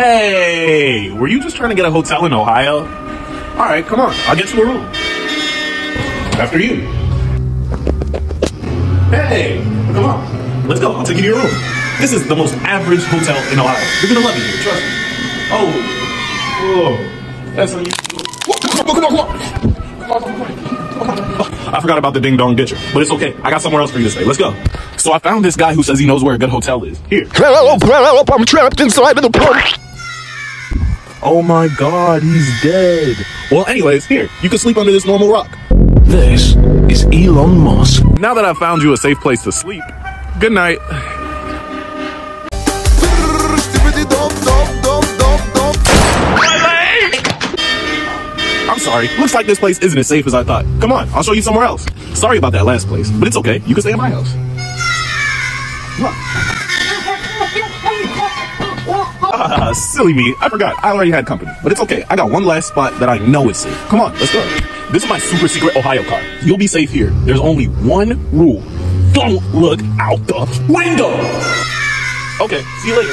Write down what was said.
Hey, were you just trying to get a hotel in Ohio? All right, come on. I'll get you a room. After you. Hey, come on. Let's go. I'll take you to your room. This is the most average hotel in Ohio. You're gonna love it here. Trust me. Oh, whoa, that's on you. Come on, come on, come on. Come on, come on. I forgot about the ding dong ditcher, but it's okay. I got somewhere else for you to stay. Let's go. So I found this guy who says he knows where a good hotel is. Here. Help, help, I'm trapped inside of the pump. Oh my god, he's dead. Well, anyways, here, you can sleep under this normal rock. This is Elon Musk. Now that I've found you a safe place to sleep, good night. I'm sorry. Looks like this place isn't as safe as I thought. Come on, I'll show you somewhere else. Sorry about that last place, but it's okay. You can stay at my house. Silly me. I forgot. I already had company. But it's okay. I got one last spot that I know is safe. Come on, let's go. This is my super secret Ohio car. You'll be safe here. There's only one rule. Don't look out the window. Okay, see you later.